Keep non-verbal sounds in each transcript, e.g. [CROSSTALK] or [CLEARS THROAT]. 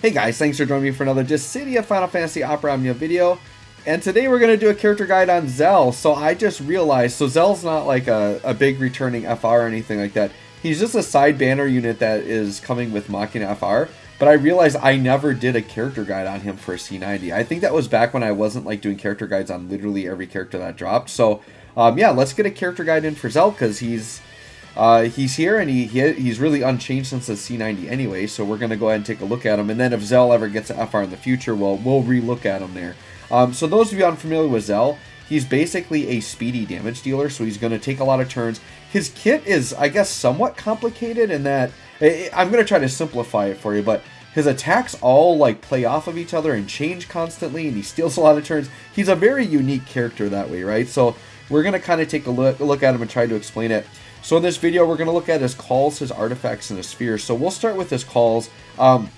Hey guys, thanks for joining me for another Dissidia Final Fantasy Opera Omnia video. And today we're going to do a character guide on Zell. So I just realized, so Zell's not like a, a big returning FR or anything like that. He's just a side banner unit that is coming with Machina FR. But I realized I never did a character guide on him for C90. I think that was back when I wasn't like doing character guides on literally every character that dropped. So um, yeah, let's get a character guide in for Zell because he's uh, he's here and he, he he's really unchanged since the C90 anyway, so we're going to go ahead and take a look at him. And then if Zell ever gets an FR in the future, we'll, we'll re-look at him there. Um, so those of you unfamiliar with Zell, he's basically a speedy damage dealer, so he's going to take a lot of turns. His kit is, I guess, somewhat complicated in that... I'm going to try to simplify it for you, but his attacks all like play off of each other and change constantly, and he steals a lot of turns. He's a very unique character that way, right? So we're going to kind of take a look, look at him and try to explain it. So in this video, we're going to look at his calls, his artifacts, and his spheres. So we'll start with his calls. Um,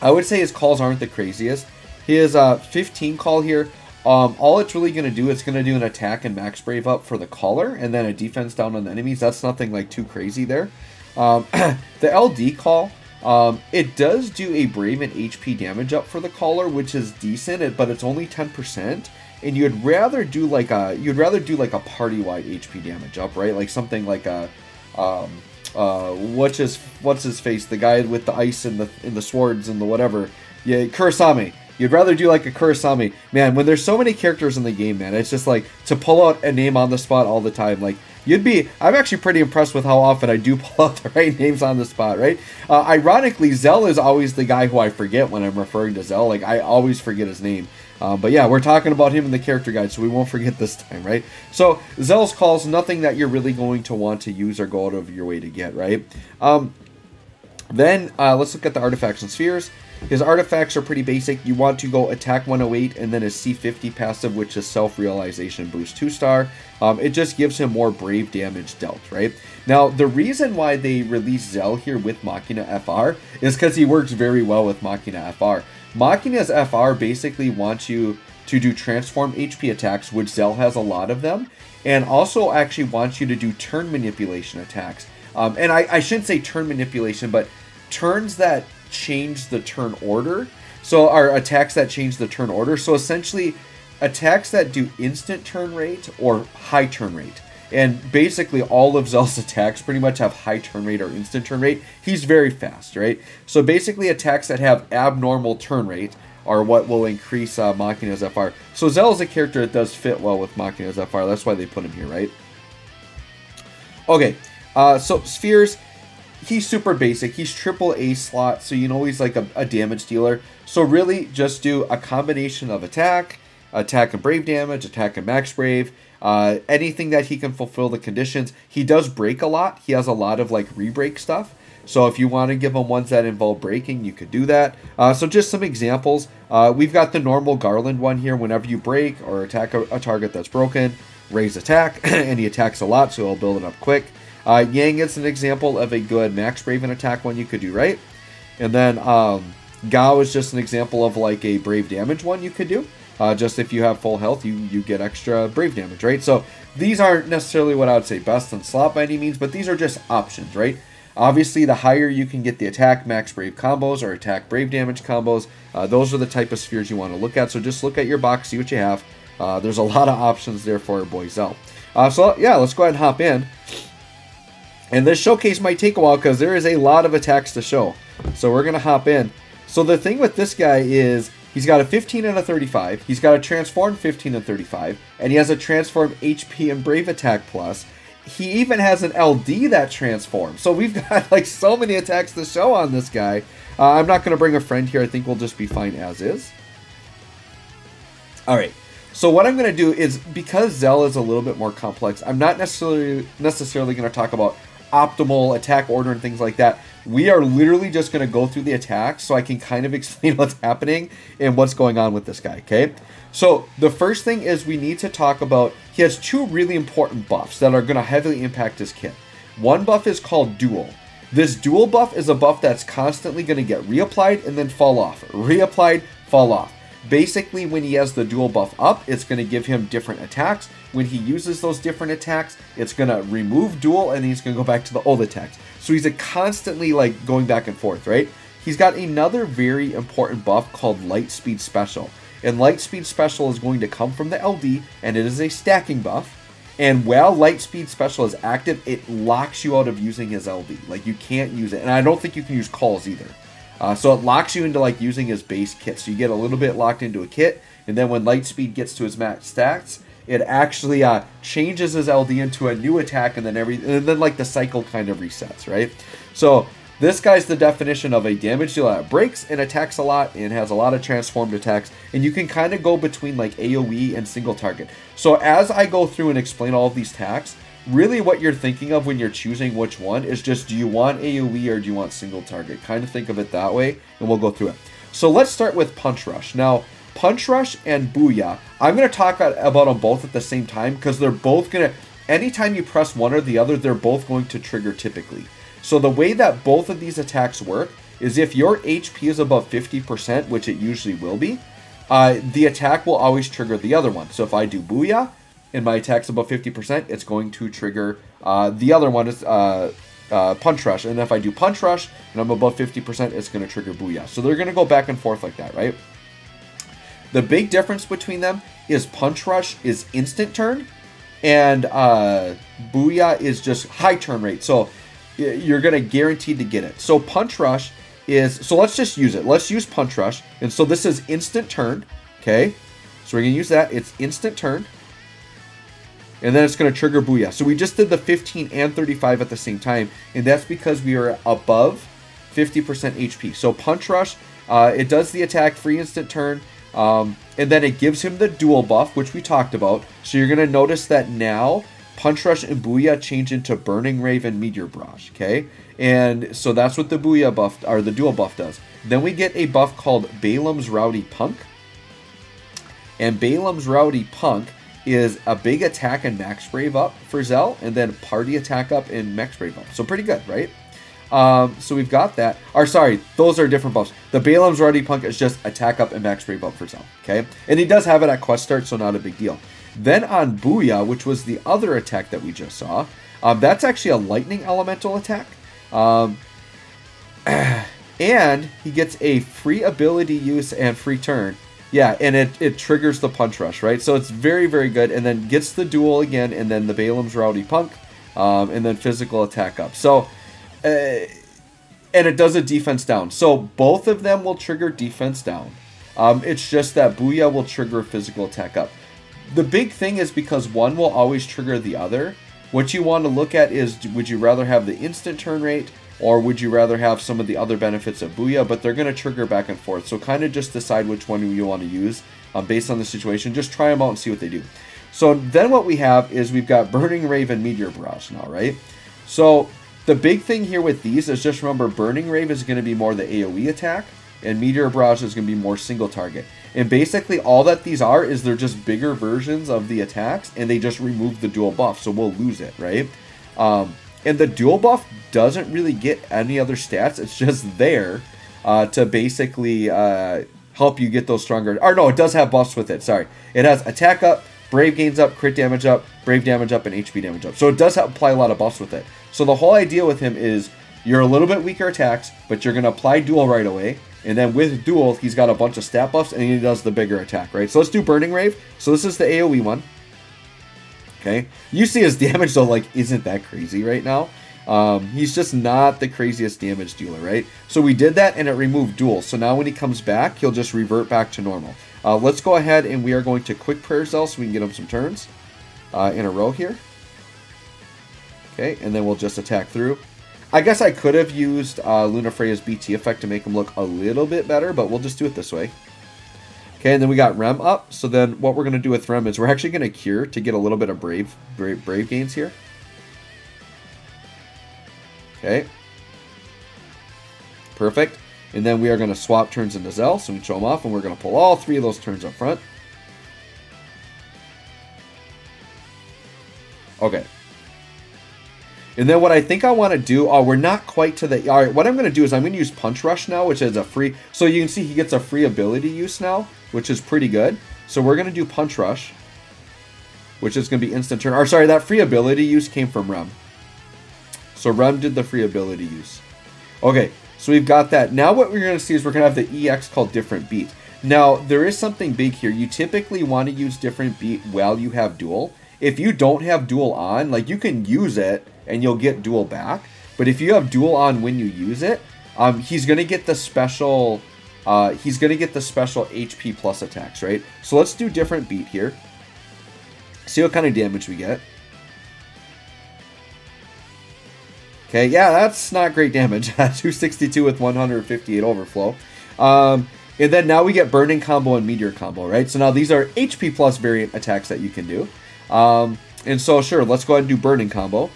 I would say his calls aren't the craziest. He has a 15 call here. Um, all it's really going to do it's going to do an attack and max brave up for the caller, and then a defense down on the enemies. That's nothing like too crazy there. Um, [CLEARS THROAT] the LD call, um, it does do a brave and HP damage up for the caller, which is decent, but it's only 10% and you'd rather do like a you'd rather do like a party wide HP damage up, right? Like something like a um uh what's his what's his face? The guy with the ice and the in the swords and the whatever. Yeah, Kurasame. You'd rather do like a Kurasame. Man, when there's so many characters in the game, man, it's just like to pull out a name on the spot all the time. Like you'd be i'm actually pretty impressed with how often i do [LAUGHS] pull out the right names on the spot right uh, ironically zell is always the guy who i forget when i'm referring to zell like i always forget his name um, but yeah, we're talking about him in the character guide, so we won't forget this time, right? So Zell's calls nothing that you're really going to want to use or go out of your way to get, right? Um, then uh, let's look at the artifacts and spheres. His artifacts are pretty basic. You want to go attack 108 and then his C50 passive, which is self-realization boost 2 star. Um, it just gives him more brave damage dealt, right? Now, the reason why they released Zell here with Machina FR is because he works very well with Machina FR. Machina's FR basically wants you to do transform HP attacks, which Zell has a lot of them, and also actually wants you to do turn manipulation attacks. Um, and I, I shouldn't say turn manipulation, but turns that change the turn order. So, are attacks that change the turn order. So, essentially, attacks that do instant turn rate or high turn rate. And basically, all of Zell's attacks pretty much have high turn rate or instant turn rate. He's very fast, right? So basically, attacks that have abnormal turn rate are what will increase uh, Machina's FR. So Zell is a character that does fit well with Machina's FR. That's why they put him here, right? Okay, uh, so Spheres, he's super basic. He's triple A slot, so you know he's like a, a damage dealer. So really, just do a combination of attack, attack and brave damage, attack and max brave, uh, anything that he can fulfill the conditions. He does break a lot. He has a lot of like re-break stuff. So if you want to give him ones that involve breaking, you could do that. Uh, so just some examples. Uh, we've got the normal Garland one here. Whenever you break or attack a, a target that's broken, raise attack, [CLEARS THROAT] and he attacks a lot, so he'll build it up quick. Uh, Yang is an example of a good Max Braven attack one you could do, right? And then um, Gau is just an example of like a Brave Damage one you could do. Uh, just if you have full health, you, you get extra brave damage, right? So these aren't necessarily what I would say best in slot by any means, but these are just options, right? Obviously, the higher you can get the attack max brave combos or attack brave damage combos, uh, those are the type of spheres you want to look at. So just look at your box, see what you have. Uh, there's a [LAUGHS] lot of options there for boy Zell. Uh, so yeah, let's go ahead and hop in. And this showcase might take a while because there is a lot of attacks to show. So we're going to hop in. So the thing with this guy is He's got a 15 and a 35. He's got a transform 15 and 35. And he has a transform HP and Brave Attack Plus. He even has an LD that transforms. So we've [LAUGHS] got like so many attacks to show on this guy. Uh, I'm not going to bring a friend here. I think we'll just be fine as is. All right. So what I'm going to do is because Zell is a little bit more complex, I'm not necessarily necessarily going to talk about optimal attack order and things like that. We are literally just going to go through the attacks so I can kind of [LAUGHS] explain what's happening and what's going on with this guy, okay? So the first thing is we need to talk about, he has two really important buffs that are going to heavily impact his kit. One buff is called Dual. This Dual buff is a buff that's constantly going to get reapplied and then fall off. Reapplied, fall off. Basically, when he has the Dual buff up, it's going to give him different attacks. When he uses those different attacks, it's going to remove dual and he's going to go back to the old attacks. So he's a constantly like going back and forth, right? he's got another very important buff called Light Speed Special. And Light Speed Special is going to come from the LD, and it is a stacking buff. And while Light Speed Special is active, it locks you out of using his LD. Like, you can't use it. And I don't think you can use calls either. Uh, so it locks you into, like, using his base kit. So you get a little bit locked into a kit, and then when Light Speed gets to his max stats, it actually uh, changes his LD into a new attack, and then every and then like the cycle kind of resets, right? So this guy's the definition of a damage dealer breaks and attacks a lot and has a lot of transformed attacks, and you can kind of go between like AoE and single target. So as I go through and explain all of these attacks, really what you're thinking of when you're choosing which one is just do you want AoE or do you want single target? Kind of think of it that way, and we'll go through it. So let's start with Punch Rush. Now, Punch Rush and Booyah. I'm going to talk about them both at the same time because they're both going to, anytime you press one or the other, they're both going to trigger typically. So the way that both of these attacks work is if your HP is above 50%, which it usually will be, uh, the attack will always trigger the other one. So if I do Booyah and my attack's above 50%, it's going to trigger uh, the other one is uh, uh, Punch Rush. And if I do Punch Rush and I'm above 50%, it's going to trigger Booyah. So they're going to go back and forth like that, right? The big difference between them is Punch Rush is instant turn, and uh, Booyah is just high turn rate. So you're going to guaranteed to get it. So Punch Rush is, so let's just use it. Let's use Punch Rush. And so this is instant turn, okay? So we're going to use that. It's instant turn. And then it's going to trigger Booyah. So we just did the 15 and 35 at the same time. And that's because we are above 50% HP. So Punch Rush, uh, it does the attack free instant turn. Um, and then it gives him the dual buff, which we talked about. So you're going to notice that now Punch Rush and Booyah change into Burning Rave and Meteor Barrage, okay? And so that's what the Booyah buff, or the dual buff does. Then we get a buff called Balamb's Rowdy Punk. And Balamb's Rowdy Punk is a big attack and max brave up for Zell, and then party attack up and max brave up. So pretty good, right? Um, so we've got that. Or sorry, those are different buffs. The Balamb's Rowdy Punk is just attack up and max brave up for Zell. Okay, and he does have it at quest start, so not a big deal. Then on Booyah, which was the other attack that we just saw, um, that's actually a lightning elemental attack. Um, [CLEARS THROAT] and he gets a free ability use and free turn. Yeah, and it, it triggers the punch rush, right? So it's very, very good. And then gets the duel again, and then the Balamb's Rowdy Punk, um, and then physical attack up. So uh, and it does a defense down. So both of them will trigger defense down. Um, it's just that Booyah will trigger physical attack up. The big thing is because one will always trigger the other. What you want to look at is would you rather have the instant turn rate or would you rather have some of the other benefits of Booyah? But they're going to trigger back and forth. So kind of just decide which one you want to use um, based on the situation. Just try them out and see what they do. So then what we have is we've got Burning Raven Meteor Barrage now, right? So the big thing here with these is just remember Burning Rave is going to be more the AoE attack, and Meteor Barrage is going to be more single target. And basically all that these are is they're just bigger versions of the attacks, and they just remove the dual buff, so we'll lose it, right? Um, and the dual buff doesn't really get any other stats, it's just there uh, to basically uh, help you get those stronger. Or no, it does have buffs with it, sorry. It has attack up, Brave gains up, crit damage up, Brave damage up, and HP damage up. So it does apply a lot of buffs with it. So the whole idea with him is you're a little bit weaker attacks, but you're going to apply dual right away. And then with dual, he's got a bunch of stat buffs, and he does the bigger attack, right? So let's do Burning Rave. So this is the AoE one. Okay. You see his [LAUGHS] damage, though, like, isn't that crazy right now. Um, he's just not the craziest damage dealer, right? So we did that, and it removed dual. So now when he comes back, he'll just revert back to normal. Uh, let's go ahead and we are going to quick prayer Zell so we can get him some turns uh, in a row here. Okay, and then we'll just attack through. I guess I could have used uh, Lunafreya's BT effect to make him look a little bit better, but we'll just do it this way. Okay, and then we got Rem up. So then what we're going to do with Rem is we're actually going to Cure to get a little bit of Brave, Brave, Brave gains here. Okay. Perfect. And then we are going to swap turns into Zell, so we show them off, and we're going to pull all three of those turns up front. Okay. And then what I think I want to do, oh, we're not quite to the, all right, what I'm going to do is I'm going to use Punch Rush now, which is a free, so you can see he gets a free ability use now, which is pretty good. So we're going to do Punch Rush, which is going to be instant turn, or sorry, that free ability use came from Rem. So Rem did the free ability use. Okay, So we've got that. Now what we're going to see is we're going to have the EX called different beat. Now, there is something big here. You typically want to use different beat while you have dual. If you don't have dual on, like you can use it and you'll get dual back. But if you have dual on when you use it, um, he's going to get the special uh, he's going to get the special HP plus attacks, right? So let's do different beat here. See what kind of damage we get. Okay, yeah, that's not great damage. [LAUGHS] 262 with 158 overflow. Um, and then now we get Burning Combo and Meteor Combo, right? So now these are HP plus variant attacks that you can do. Um, and so, sure, let's go ahead and do Burning Combo.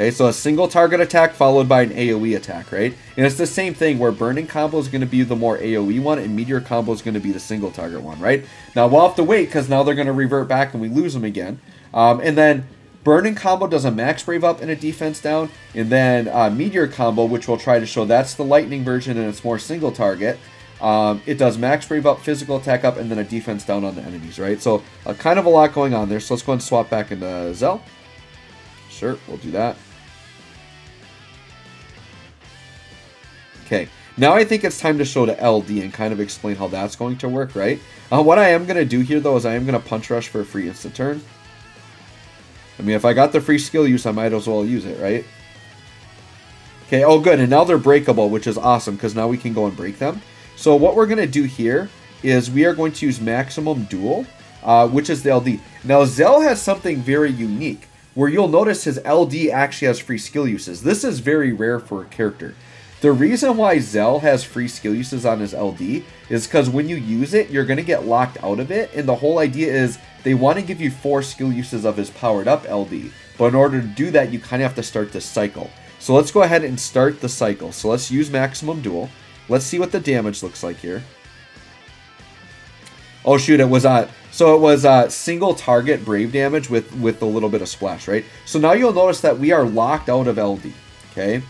Okay, so a single target attack followed by an AoE attack, right? And it's the same thing where Burning Combo is going to be the more AoE one and Meteor Combo is going to be the single target one, right? Now we'll have to wait because now they're going to revert back and we lose them again. Um, and then Burning Combo does a max brave up and a defense down. And then uh, Meteor Combo, which we'll try to show, that's the lightning version and it's more single target. Um, it does max brave up, physical attack up, and then a defense down on the enemies, right? So uh, kind of a lot going on there. So let's go and swap back into Zell. Sure, we'll do that. Okay, now I think it's time to show the LD and kind of explain how that's going to work, right? Uh, what I am going to do here, though, is I am going to Punch Rush for a free instant turn. I mean, if I got the free skill use, I might as well use it, right? Okay, oh good, and now they're breakable, which is awesome, because now we can go and break them. So what we're going to do here is we are going to use Maximum Duel, uh, which is the LD. Now, Zell has something very unique, where you'll notice his LD actually has free skill uses. This is very rare for a character. The reason why Zell has free skill uses on his LD is because when you use it, you're going to get locked out of it. And the whole idea is they want to give you four skill uses of his powered up LD. But in order to do that, you kind of have to start the cycle. So let's go ahead and start the cycle. So let's use Maximum Duel. Let's see what the damage looks like here. Oh shoot, it was uh so it was uh single target brave damage with with a little bit of splash, right? So now you'll notice that we are locked out of LD. Okay.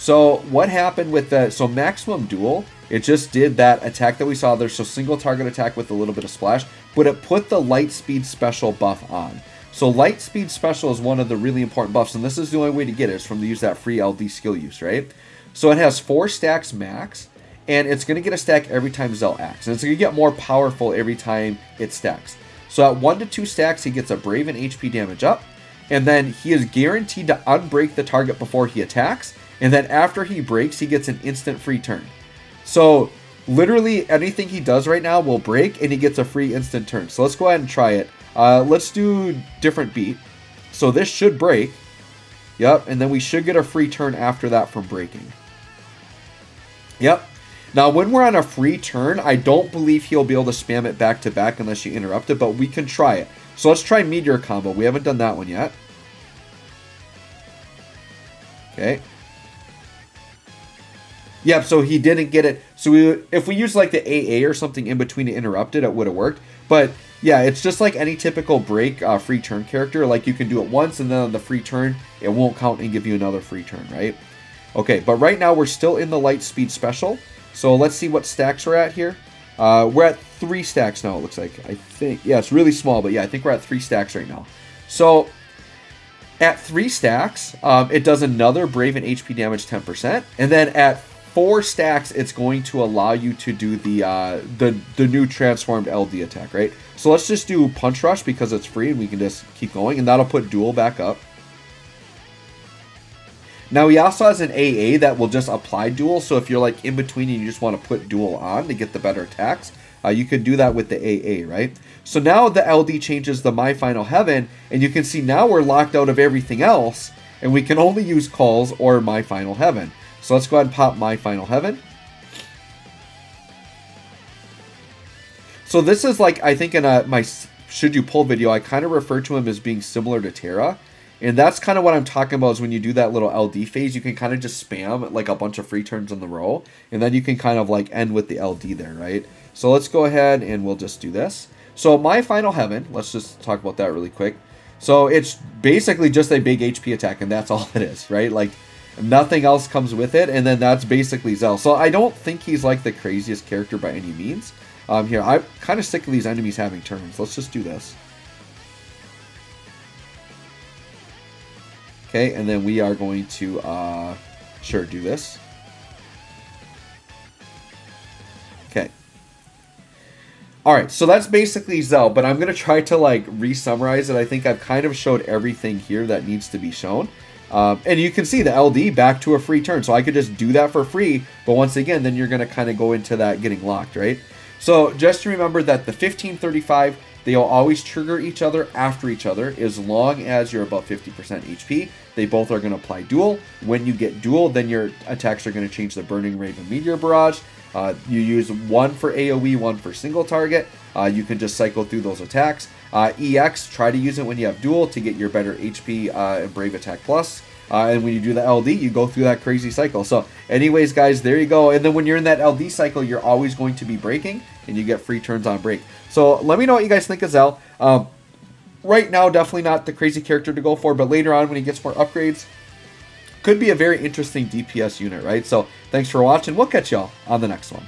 So what happened with the so maximum duel? It just did that attack that we saw there, so single target attack with a little bit of splash, but it put the light speed special buff on. So light speed special is one of the really important buffs, and this is the only way to get it is from to use that free LD skill use, right? So it has four stacks max, and it's to get a stack every time Zell acts, and it's to get more powerful every time it stacks. So at one to two stacks, he gets a Brave and HP damage up, and then he is guaranteed to unbreak the target before he attacks, and then after he breaks, he gets an instant free turn. So literally anything he does right now will break and he gets a free instant turn. So let's go ahead and try it. Uh, let's do different beat. So this should break. Yep, and then we should get a free turn after that from breaking. Yep. Now, when we're on a free turn, I don't believe he'll be able to spam it back to back unless you interrupt it, but we can try it. So let's try Meteor Combo. We haven't done that one yet. Okay. Yep, so he didn't get it. So we, if we use like the AA or something in between to interrupt it, it would have worked. But yeah, it's just like any typical break uh, free turn character. Like you can do it once and then on the free turn, it won't count and give you another free turn, right? Okay, but right now we're still in the light speed special. So let's see what stacks we're at here. Uh, we're at three stacks now, it looks like. I think, yeah, it's really small, but yeah, I think we're at three stacks right now. So at three stacks, um, it does another Brave and HP damage 10%. And then at four stacks, it's going to allow you to do the uh, the the new transformed LD attack, right? So let's just do Punch Rush because it's free and we can just keep going, and that'll put Dual back up. Now he also has an AA that will just apply Dual, so if you're like in between and you just want to put Dual on to get the better attacks, uh, you could do that with the AA, right? So now the LD changes the My Final Heaven, and you can see now we're locked out of everything else, and we can only use calls or My Final Heaven. So let's go ahead and pop My Final Heaven. So this is like, I think in a, my Should You Pull video, I kind of refer to him as being similar to Terra. And that's kind of what I'm talking about is when you do that little LD phase, you can kind of just spam like a bunch of free turns in the row. And then you can kind of like end with the LD there, right? So let's go ahead and we'll just do this. So My Final Heaven, let's just talk about that really quick. So it's basically just a big HP attack and that's [LAUGHS] all it is, right? Like Nothing else comes with it, and then that's basically Zell. So I don't think he's like the craziest character by any means. Um, here, I'm kind of sick of these enemies having turns. Let's just do this. Okay, and then we are going to, uh, sure, do this. Okay. Alright, so that's basically Zell, but I'm going to try to, like, re-summarize it. I think I've kind of showed everything here that needs to be shown. Um, and you can see the LD back to a free turn, so I could just do that for free, but once again, then you're going to kind of go into that getting locked, right? So just remember that the 1535 They'll always trigger each other after each other as long as you're above 50% HP. They both are going to apply dual. When you get dual, then your attacks are going to change the Burning Raven Meteor Barrage. Uh, you use one for AoE, one for single target. Uh, you can just cycle through those attacks. Uh, EX, try to use it when you have dual to get your better HP uh, and Brave Attack Plus. Uh, and when you do the LD, you go through that crazy cycle. So, anyways, guys, there you go. And then when you're in that LD cycle, you're always going to be breaking, and you get free turns on break. So, let me know what you guys think of Zell. Um, right now, definitely not the crazy character to go for, but later on when he gets more upgrades, could be a very interesting DPS unit, right? So, thanks for watching. We'll catch y'all on the next one.